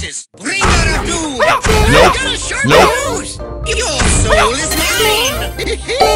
Bring bringer of doom. I've got a sharp fuse. Your soul is mine.